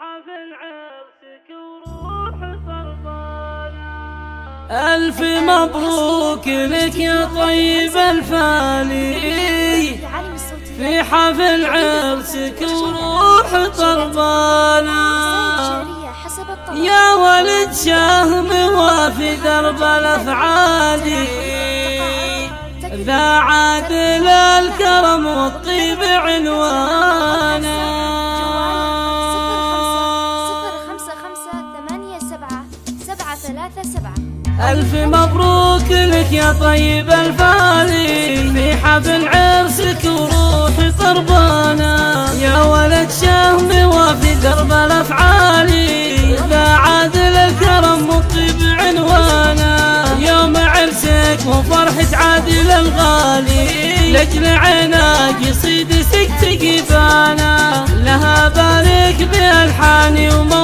حفل عرسك وروح صربانا ألف مبروك لك يا طيب الفاني. في حفل عرسك وروح طربانا. يا ولد شهم وفي درب الأفعال. ذا عادل الكرم والطيب عنوانا ألف مبروك لك يا طيب الفالي في حفل عرسك وروحي طربانا يا ولد شهم وفي درب الأفعال. ذا عادل الكرم والطيب عنوانا. يوم عرسك وفرحة عادل الغالي لجل عينك يصيد سكت قبانا لها بارك بألحاني وموالي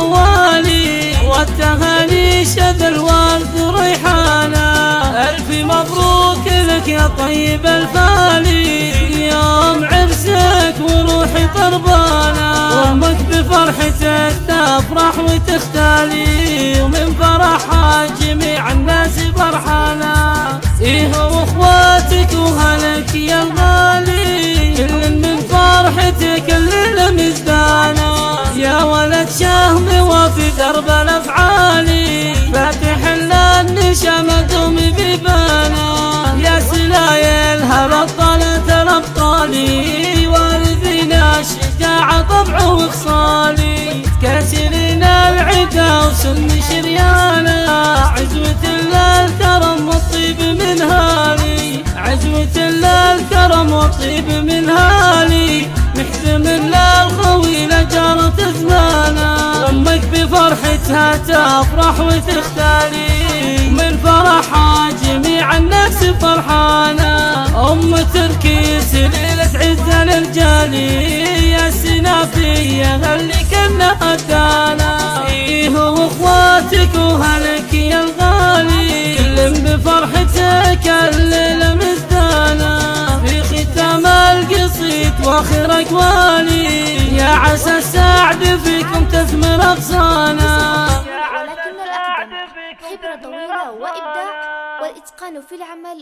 يا طيب الفالي يوم عرسك وروحي طربانا وامك بفرحتك تفرح وتختالي ومن فرحها جميع الناس فرحانا إيه وأخواتك وهلك يا الغالي كل من فرحتك الليلة مزدانا يا ولد شهم وفي درب طبعه وخصالي كاسرين العدا وسن شريانا عزوة الكرم والطيب من هالي. عزوة الكرم والطيب من هالي. محزم للخوي لجارة زمانا أمك بفرحتها تفرح وتختالي من فرحها جميع الناس فرحانة. أم تركيس ليلة عز للجالي يا سنافية اللي كنا هدانا إيه واخواتك وهلك يا الغالي كل بفرحتك الليلة مزدانا في ختام القصيد واخر اقوالي يا عسى السعد فيكم تثمر اغصانا ولكن الأقدم خبرة طويلة وإبداع والإتقان في العمل.